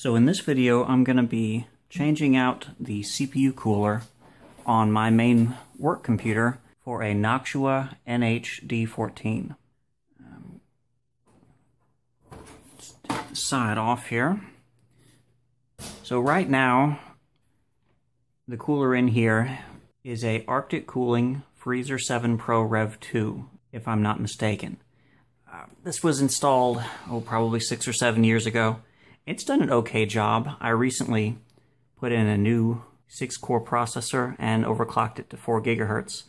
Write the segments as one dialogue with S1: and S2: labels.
S1: So in this video, I'm going to be changing out the CPU cooler on my main work computer for a Noctua NH-D14. Um, side off here. So right now, the cooler in here is a Arctic Cooling Freezer 7 Pro Rev 2, if I'm not mistaken. Uh, this was installed, oh, probably six or seven years ago it's done an okay job. I recently put in a new 6-core processor and overclocked it to 4 gigahertz.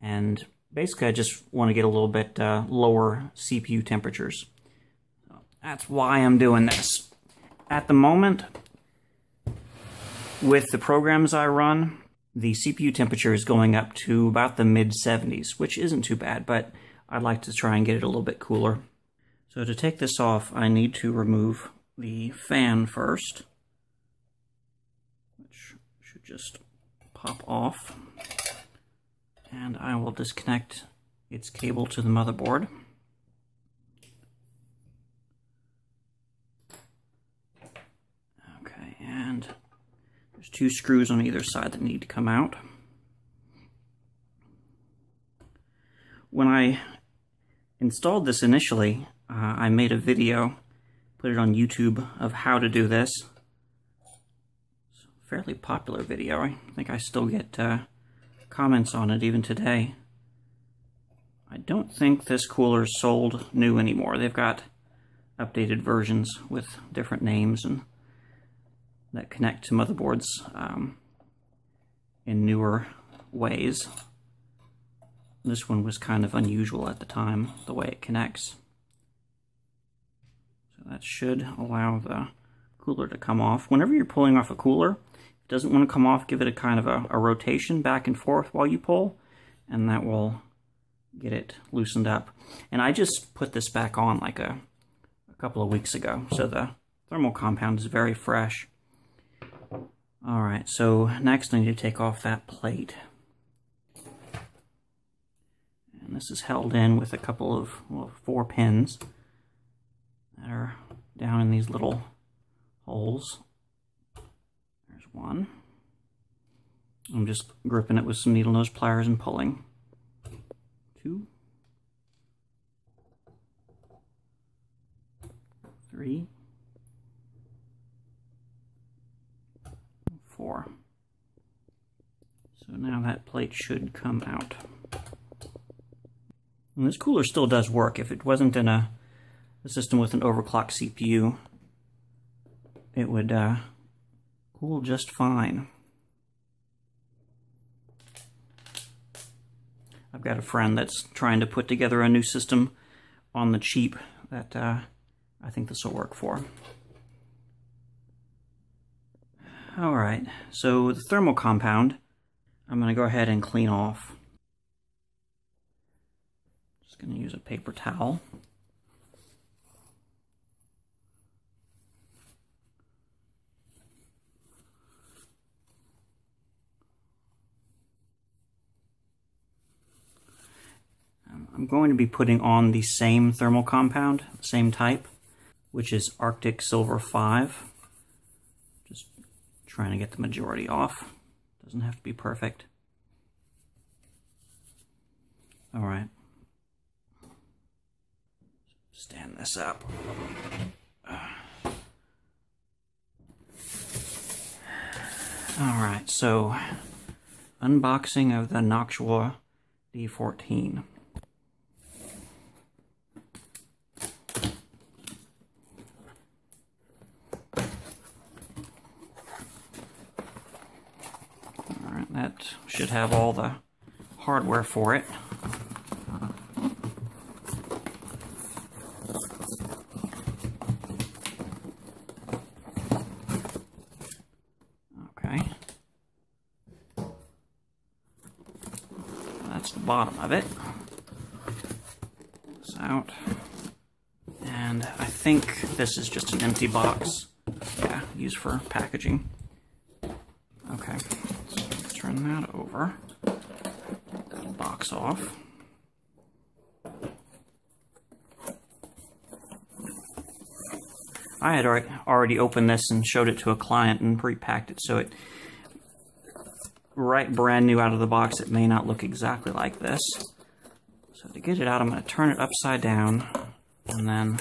S1: And basically I just want to get a little bit uh, lower CPU temperatures. So that's why I'm doing this. At the moment, with the programs I run, the CPU temperature is going up to about the mid 70s, which isn't too bad, but I'd like to try and get it a little bit cooler. So to take this off, I need to remove the fan first, which should just pop off. And I will disconnect its cable to the motherboard. Okay, and there's two screws on either side that need to come out. When I installed this initially, uh, I made a video put it on YouTube of how to do this. Fairly popular video. I think I still get uh, comments on it even today. I don't think this cooler is sold new anymore. They've got updated versions with different names and that connect to motherboards um, in newer ways. This one was kind of unusual at the time, the way it connects. That should allow the cooler to come off. Whenever you're pulling off a cooler, it doesn't want to come off, give it a kind of a, a rotation back and forth while you pull, and that will get it loosened up. And I just put this back on like a, a couple of weeks ago, so the thermal compound is very fresh. Alright, so next I need to take off that plate. And this is held in with a couple of, well, four pins that are down in these little holes. There's one. I'm just gripping it with some needle nose pliers and pulling. Two. Three. Four. So now that plate should come out. And this cooler still does work. If it wasn't in a a system with an overclocked CPU, it would uh, cool just fine. I've got a friend that's trying to put together a new system on the cheap that uh, I think this will work for. Alright, so the thermal compound, I'm going to go ahead and clean off. Just going to use a paper towel. I'm going to be putting on the same thermal compound, same type, which is Arctic Silver 5. Just trying to get the majority off. Doesn't have to be perfect. All right. Stand this up. All right, so unboxing of the Noctua D14. That should have all the hardware for it. Okay. That's the bottom of it. This out. And I think this is just an empty box. Yeah, used for packaging. Okay turn that over. Box off. I had already opened this and showed it to a client and pre-packed it, so it right brand new out of the box, it may not look exactly like this. So to get it out, I'm going to turn it upside down and then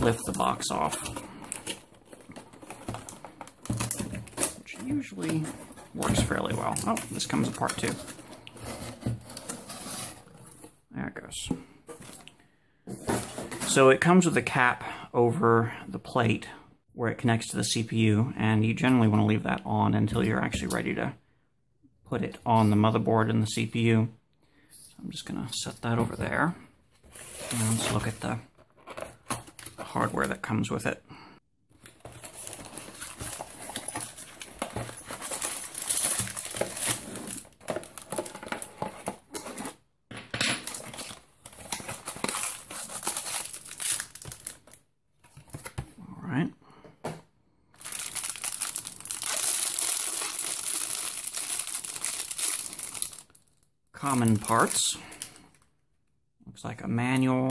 S1: lift the box off. Which usually works fairly well. Oh, this comes apart too. There it goes. So it comes with a cap over the plate where it connects to the CPU, and you generally want to leave that on until you're actually ready to put it on the motherboard and the CPU. So I'm just going to set that over there. And let's look at the hardware that comes with it. common parts. Looks like a manual.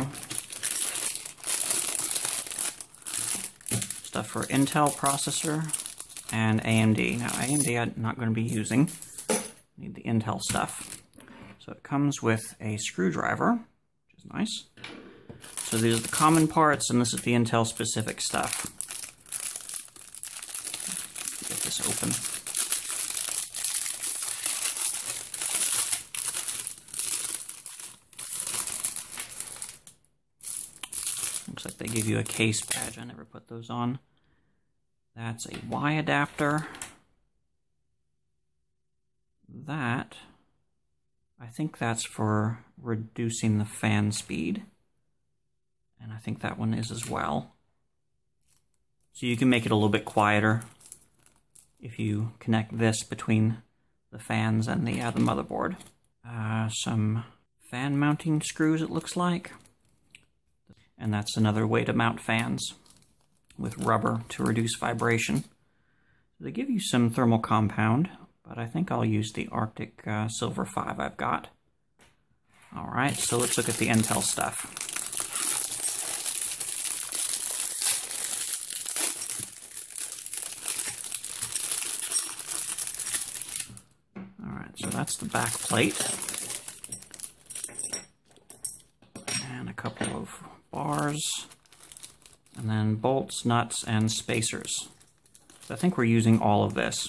S1: Stuff for Intel processor and AMD. Now AMD I'm not going to be using. Need the Intel stuff. So it comes with a screwdriver, which is nice. So these are the common parts, and this is the Intel specific stuff. Get this open. Looks like they give you a case badge. I never put those on. That's a Y adapter. That, I think that's for reducing the fan speed. And I think that one is as well. So you can make it a little bit quieter if you connect this between the fans and the, uh, the motherboard. Uh, some fan mounting screws it looks like and that's another way to mount fans with rubber to reduce vibration. They give you some thermal compound, but I think I'll use the Arctic uh, Silver 5 I've got. Alright, so let's look at the Intel stuff. Alright, so that's the back plate. And a couple of bars, and then bolts, nuts, and spacers. I think we're using all of this.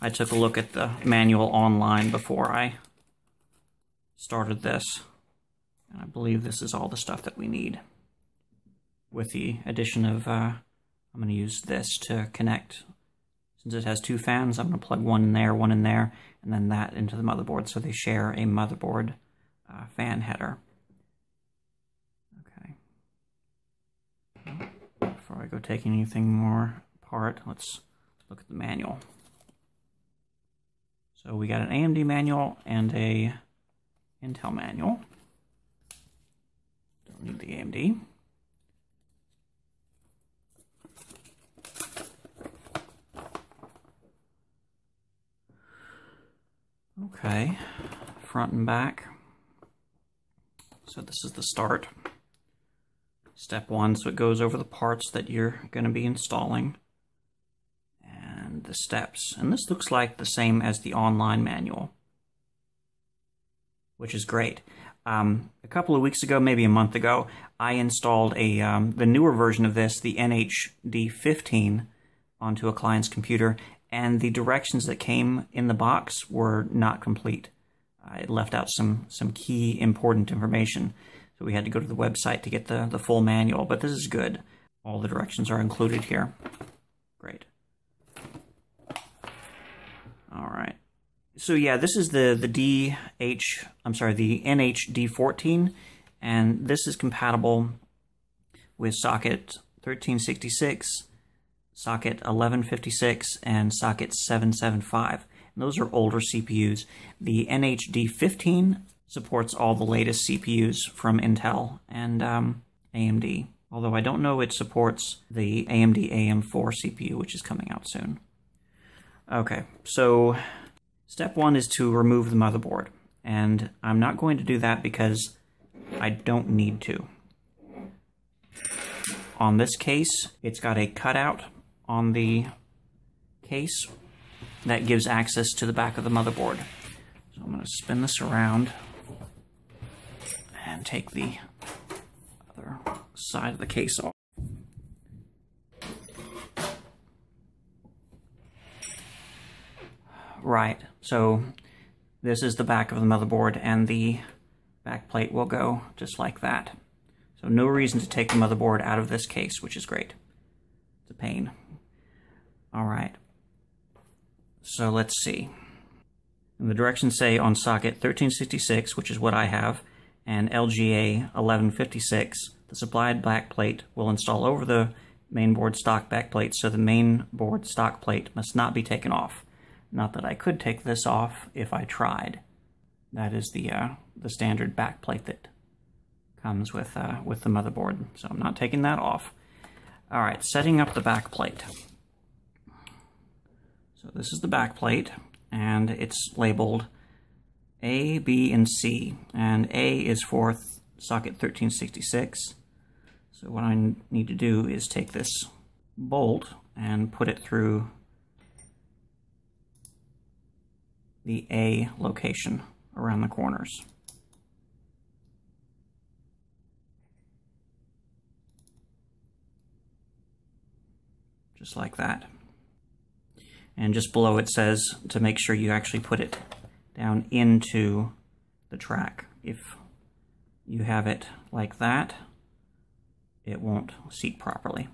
S1: I took a look at the manual online before I started this, and I believe this is all the stuff that we need. With the addition of, uh, I'm going to use this to connect. Since it has two fans, I'm going to plug one in there, one in there, and then that into the motherboard so they share a motherboard uh, fan header. Before I go taking anything more apart, let's look at the manual. So we got an AMD manual and a Intel manual. Don't need the AMD. Okay, front and back. So this is the start. Step one, so it goes over the parts that you're going to be installing and the steps. And this looks like the same as the online manual, which is great. Um, a couple of weeks ago, maybe a month ago, I installed a um, the newer version of this, the NHD15, onto a client's computer, and the directions that came in the box were not complete. It left out some some key important information. So we had to go to the website to get the, the full manual, but this is good. All the directions are included here. Great. All right. So yeah, this is the, the DH, I'm sorry, the NHD14, and this is compatible with socket 1366, socket 1156, and socket 775. And those are older CPUs. The NHD15 supports all the latest CPUs from Intel and um, AMD. Although I don't know it supports the AMD AM4 CPU, which is coming out soon. Okay, so step one is to remove the motherboard. And I'm not going to do that because I don't need to. on this case, it's got a cutout on the case that gives access to the back of the motherboard. So I'm going to spin this around and take the other side of the case off. Right, so this is the back of the motherboard and the back plate will go just like that. So no reason to take the motherboard out of this case, which is great. It's a pain. All right. So let's see. And the directions say on socket 1366, which is what I have, and LGA 1156, the supplied backplate will install over the mainboard stock backplate, so the mainboard stock plate must not be taken off. Not that I could take this off if I tried. That is the uh, the standard backplate that comes with uh, with the motherboard, so I'm not taking that off. All right, setting up the backplate. So this is the backplate, and it's labeled A, B, and C, and A is for socket 1366. So what I need to do is take this bolt and put it through the A location around the corners. Just like that. And just below it says to make sure you actually put it down into the track. If you have it like that, it won't seat properly.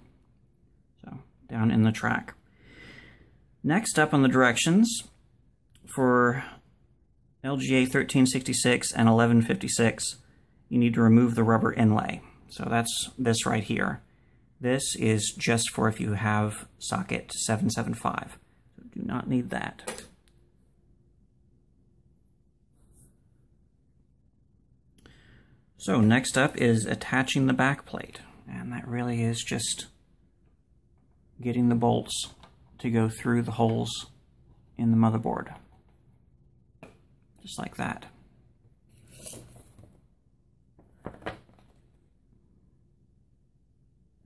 S1: So down in the track. Next up on the directions for LGA 1366 and 1156, you need to remove the rubber inlay. So that's this right here. This is just for if you have socket 775. So do not need that. So next up is attaching the back plate. And that really is just getting the bolts to go through the holes in the motherboard. Just like that.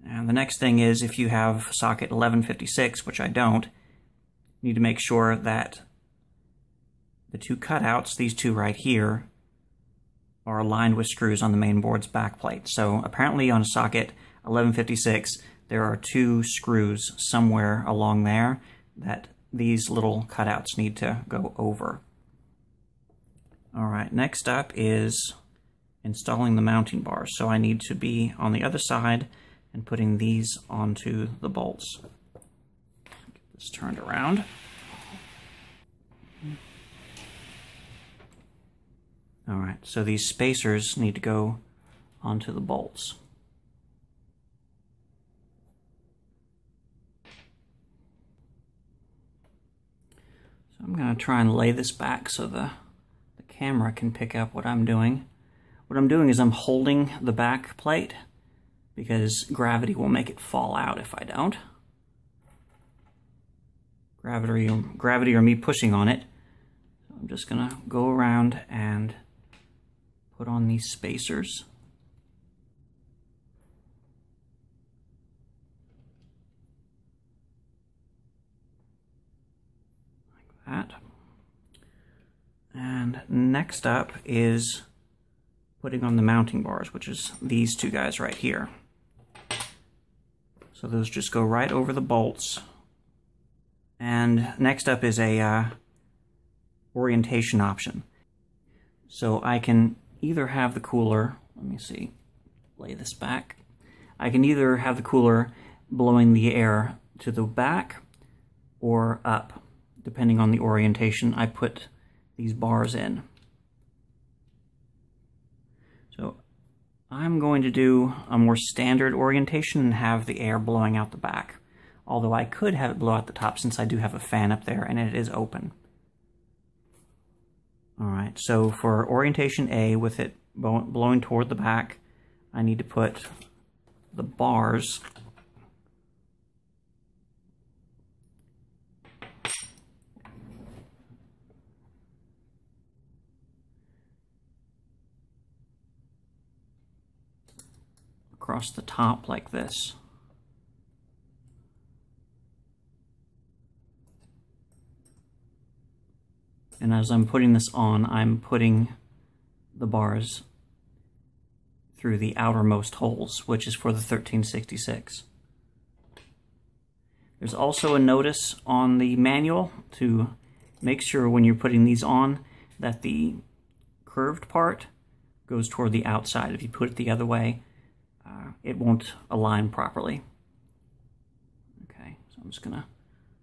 S1: And the next thing is if you have socket 1156, which I don't, you need to make sure that the two cutouts, these two right here, are aligned with screws on the main board's backplate. So apparently on socket 1156, there are two screws somewhere along there that these little cutouts need to go over. All right, next up is installing the mounting bars. So I need to be on the other side and putting these onto the bolts. Get this turned around. All right, so these spacers need to go onto the bolts. So I'm going to try and lay this back so the, the camera can pick up what I'm doing. What I'm doing is I'm holding the back plate because gravity will make it fall out if I don't. Gravity, gravity or me pushing on it. So I'm just going to go around and put on these spacers. Like that. And next up is putting on the mounting bars, which is these two guys right here. So those just go right over the bolts. And next up is a uh, orientation option. So I can either have the cooler, let me see, lay this back. I can either have the cooler blowing the air to the back or up, depending on the orientation I put these bars in. So I'm going to do a more standard orientation and have the air blowing out the back. Although I could have it blow out the top since I do have a fan up there and it is open. All right, so for orientation A, with it blowing toward the back, I need to put the bars across the top like this. And as I'm putting this on, I'm putting the bars through the outermost holes, which is for the 1366. There's also a notice on the manual to make sure when you're putting these on that the curved part goes toward the outside. If you put it the other way, uh, it won't align properly. Okay, so I'm just gonna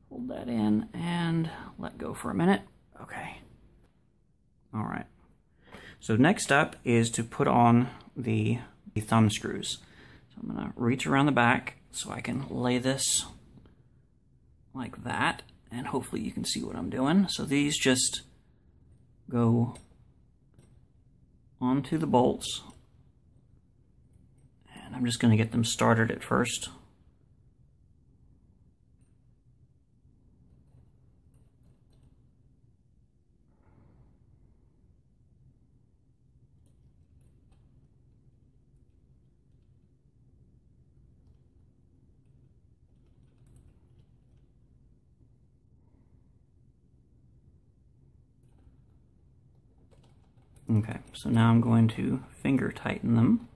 S1: hold that in and let go for a minute. All right. So next up is to put on the, the thumb screws. So I'm gonna reach around the back so I can lay this like that and hopefully you can see what I'm doing. So these just go onto the bolts and I'm just going to get them started at first. Okay, so now I'm going to finger tighten them.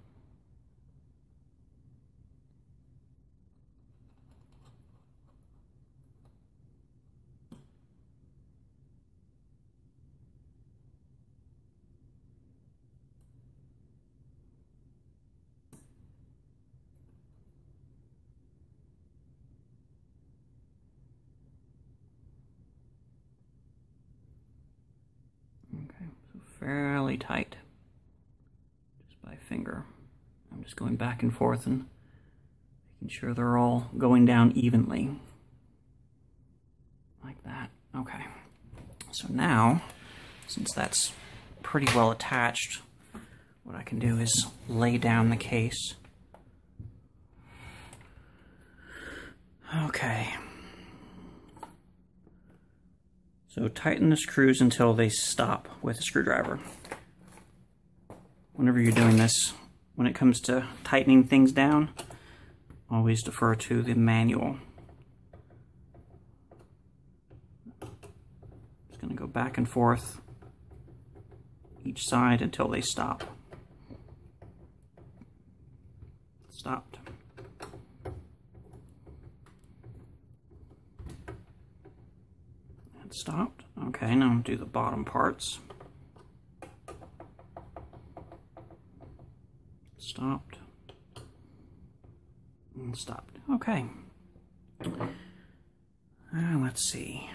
S1: fairly tight just by finger. I'm just going back and forth and making sure they're all going down evenly. Like that. Okay. So now, since that's pretty well attached, what I can do is lay down the case. Okay. So tighten the screws until they stop with a screwdriver. Whenever you're doing this, when it comes to tightening things down, always defer to the manual. Just going to go back and forth each side until they stop. Stopped. stopped. Okay, now I'm do the bottom parts. Stopped. And stopped. Okay. Uh, let's see.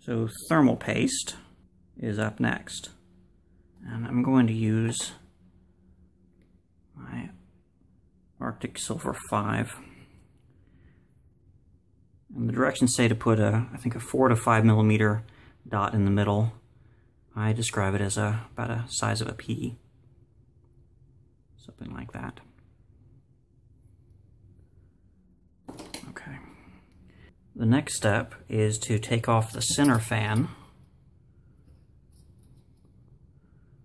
S1: So thermal paste is up next. And I'm going to use my Arctic Silver 5 and the directions say to put a, I think a four to five millimeter dot in the middle. I describe it as a about a size of a pea. Something like that. Okay. The next step is to take off the center fan,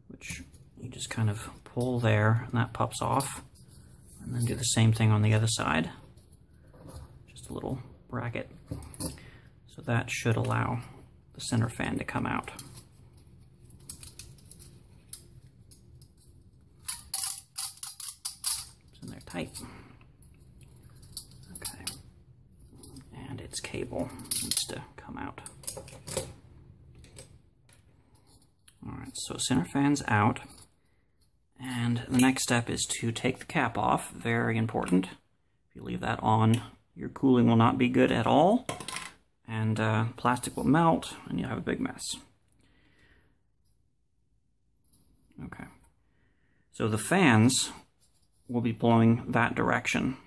S1: which you just kind of pull there and that pops off. And then do the same thing on the other side. Just a little bracket. So that should allow the center fan to come out. It's in there tight. Okay. And its cable needs to come out. Alright, so center fan's out. And the next step is to take the cap off, very important. If you leave that on, your cooling will not be good at all, and uh, plastic will melt, and you'll have a big mess. Okay. So the fans will be blowing that direction.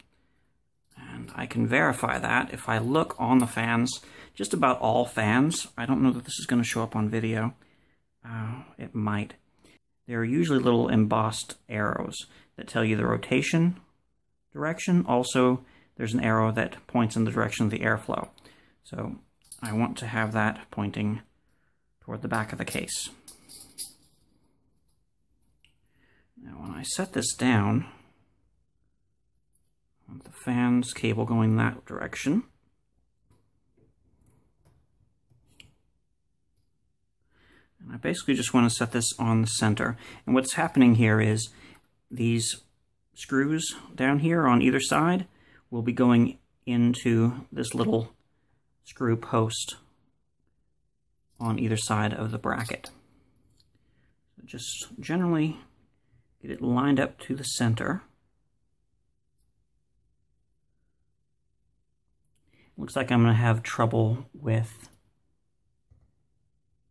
S1: And I can verify that if I look on the fans, just about all fans, I don't know that this is going to show up on video. Uh, it might. There are usually little embossed arrows that tell you the rotation direction. Also, there's an arrow that points in the direction of the airflow. So I want to have that pointing toward the back of the case. Now when I set this down, the fan's cable going that direction. And I basically just want to set this on the center. And what's happening here is these screws down here on either side will be going into this little screw post on either side of the bracket. Just generally get it lined up to the center. Looks like I'm going to have trouble with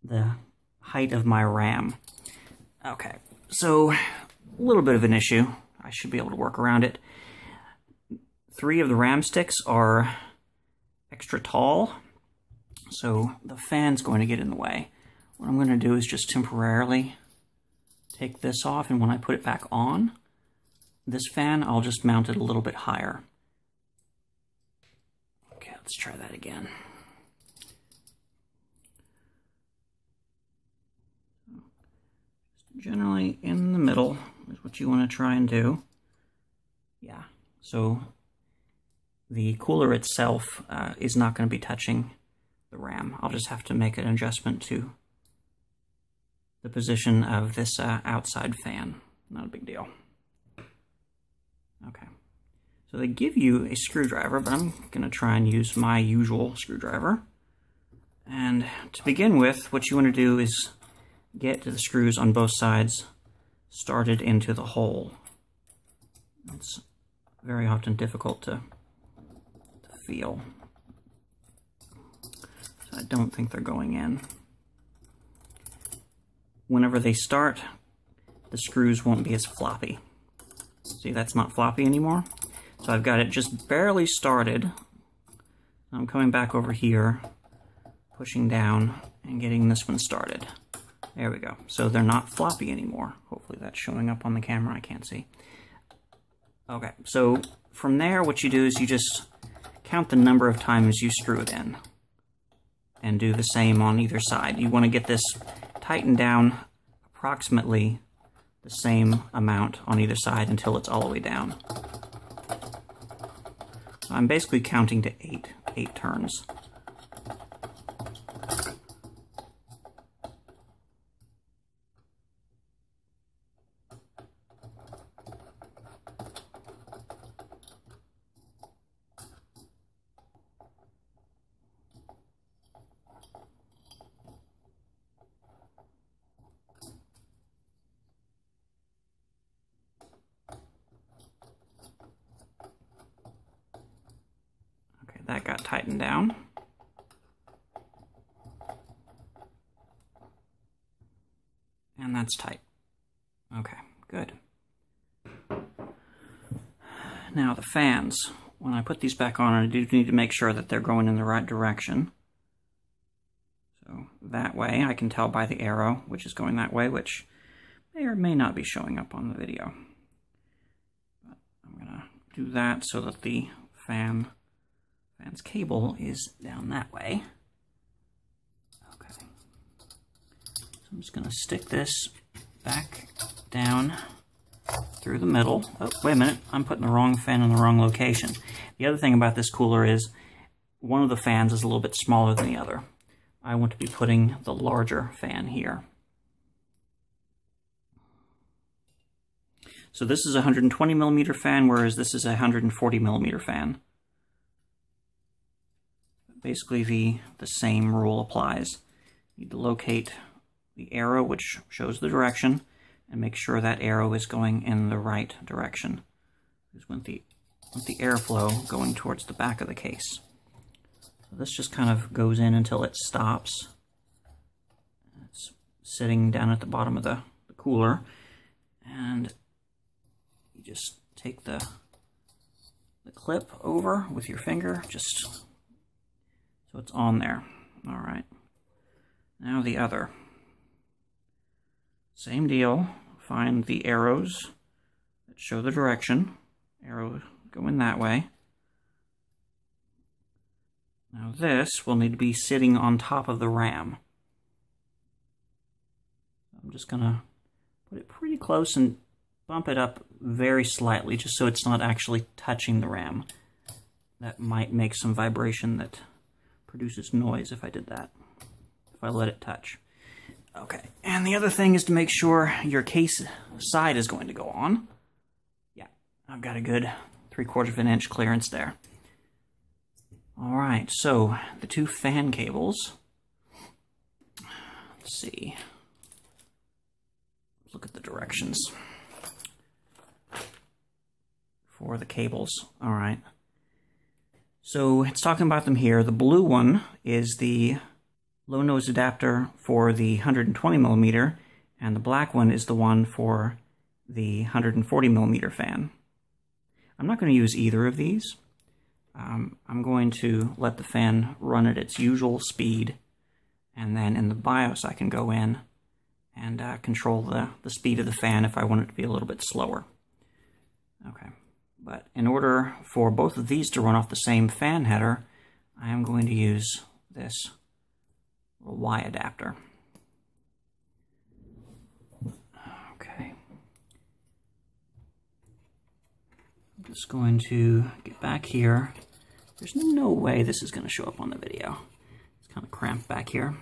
S1: the height of my RAM. Okay, so a little bit of an issue. I should be able to work around it. Three of the RAM sticks are extra tall, so the fan's going to get in the way. What I'm going to do is just temporarily take this off, and when I put it back on, this fan, I'll just mount it a little bit higher. Let's try that again. generally in the middle is what you want to try and do. Yeah, so the cooler itself uh, is not going to be touching the RAM. I'll just have to make an adjustment to the position of this uh, outside fan. Not a big deal. Okay. So they give you a screwdriver, but I'm going to try and use my usual screwdriver. And to begin with, what you want to do is get the screws on both sides started into the hole. It's very often difficult to, to feel. So I don't think they're going in. Whenever they start, the screws won't be as floppy. See, that's not floppy anymore. So I've got it just barely started. I'm coming back over here, pushing down, and getting this one started. There we go. So they're not floppy anymore. Hopefully that's showing up on the camera. I can't see. Okay, so from there, what you do is you just count the number of times you screw it in and do the same on either side. You want to get this tightened down approximately the same amount on either side until it's all the way down. So I'm basically counting to eight, eight turns. Tightened down. And that's tight. Okay, good. Now the fans. When I put these back on, I do need to make sure that they're going in the right direction. So that way I can tell by the arrow which is going that way, which may or may not be showing up on the video. But I'm going to do that so that the fan Fan's cable is down that way. Okay. So I'm just going to stick this back down through the middle. Oh, wait a minute. I'm putting the wrong fan in the wrong location. The other thing about this cooler is one of the fans is a little bit smaller than the other. I want to be putting the larger fan here. So this is a 120 millimeter fan, whereas this is a 140 millimeter fan basically the, the same rule applies. You need to locate the arrow which shows the direction and make sure that arrow is going in the right direction. Because want the, want the airflow going towards the back of the case. So this just kind of goes in until it stops. It's sitting down at the bottom of the, the cooler. And you just take the, the clip over with your finger, just so it's on there. All right. Now the other. Same deal. Find the arrows that show the direction. Arrow going that way. Now this will need to be sitting on top of the ram. I'm just going to put it pretty close and bump it up very slightly just so it's not actually touching the ram. That might make some vibration that produces noise if I did that, if I let it touch. Okay, and the other thing is to make sure your case side is going to go on. Yeah, I've got a good three quarters of an inch clearance there. All right, so the two fan cables. Let's see. Look at the directions for the cables. All right. So it's talking about them here. The blue one is the low noise adapter for the 120 millimeter, and the black one is the one for the 140 millimeter fan. I'm not going to use either of these. Um, I'm going to let the fan run at its usual speed, and then in the BIOS I can go in and uh, control the, the speed of the fan if I want it to be a little bit slower. Okay, but in order for both of these to run off the same fan header, I am going to use this Y adapter. Okay. I'm just going to get back here. There's no way this is going to show up on the video. It's kind of cramped back here.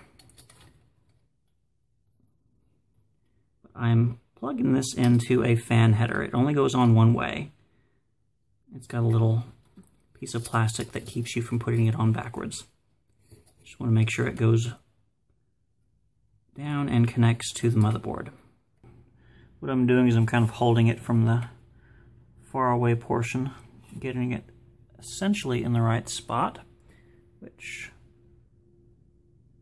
S1: I'm plugging this into a fan header. It only goes on one way. It's got a little piece of plastic that keeps you from putting it on backwards. Just want to make sure it goes down and connects to the motherboard. What I'm doing is I'm kind of holding it from the far away portion, getting it essentially in the right spot, which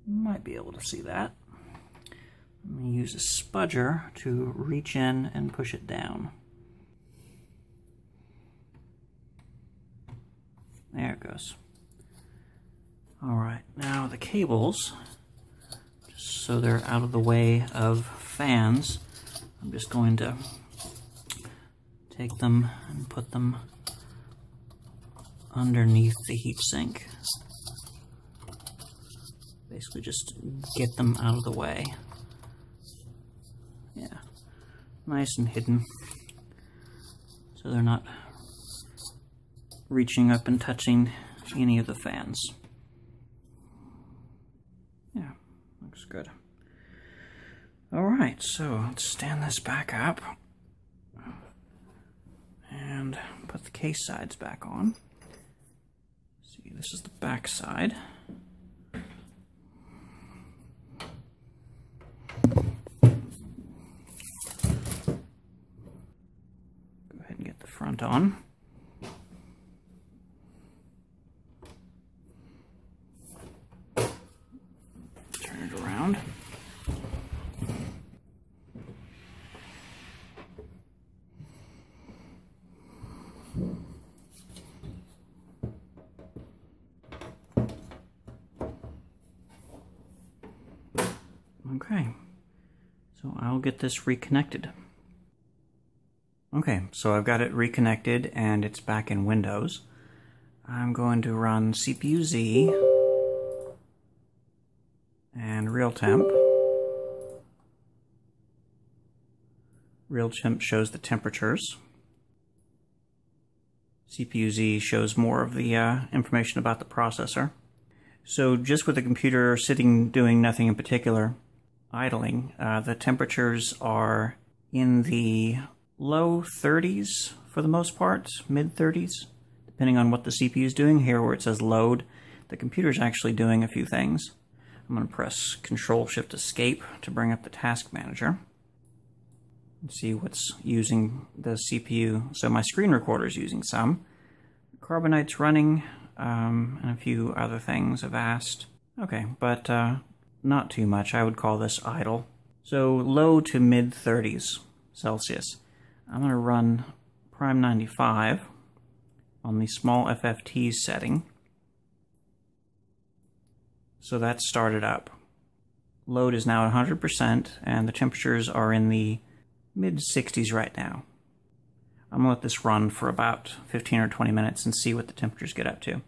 S1: might be able to see that. I'm going to use a spudger to reach in and push it down. There it goes. Alright, now the cables just so they're out of the way of fans. I'm just going to take them and put them underneath the heatsink. Basically just get them out of the way. Yeah, nice and hidden. So they're not reaching up and touching any of the fans. Yeah, looks good. All right, so let's stand this back up and put the case sides back on. See, this is the back side. Go ahead and get the front on. Okay, so I'll get this reconnected. Okay, so I've got it reconnected and it's back in Windows. I'm going to run CPU-Z and RealTemp. RealTemp shows the temperatures. CPU-Z shows more of the uh, information about the processor. So just with the computer sitting doing nothing in particular, idling, uh, the temperatures are in the low 30s for the most part, mid 30s, depending on what the CPU is doing. Here where it says load, the computer is actually doing a few things. I'm going to press Control Shift Escape to bring up the Task Manager and see what's using the CPU. So my screen recorder is using some. Carbonite's running, um, and a few other things have asked. Okay, but uh, not too much. I would call this idle. So low to mid 30s Celsius. I'm going to run Prime 95 on the small FFT setting. So that's started up. Load is now at 100% and the temperatures are in the mid 60s right now. I'm going to let this run for about 15 or 20 minutes and see what the temperatures get up to.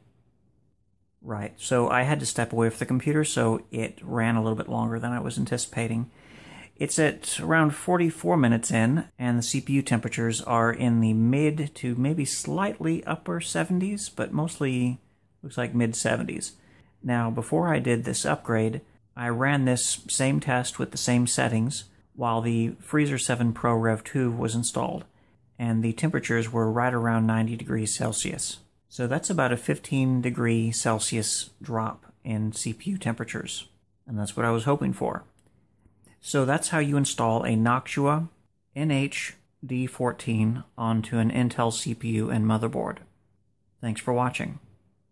S1: Right, so I had to step away from the computer, so it ran a little bit longer than I was anticipating. It's at around 44 minutes in, and the CPU temperatures are in the mid to maybe slightly upper 70s, but mostly looks like mid 70s. Now, before I did this upgrade, I ran this same test with the same settings while the Freezer 7 Pro Rev 2 was installed, and the temperatures were right around 90 degrees Celsius. So that's about a 15 degree Celsius drop in CPU temperatures, and that's what I was hoping for. So that's how you install a Noctua NH D14 onto an Intel CPU and motherboard. Thanks for watching.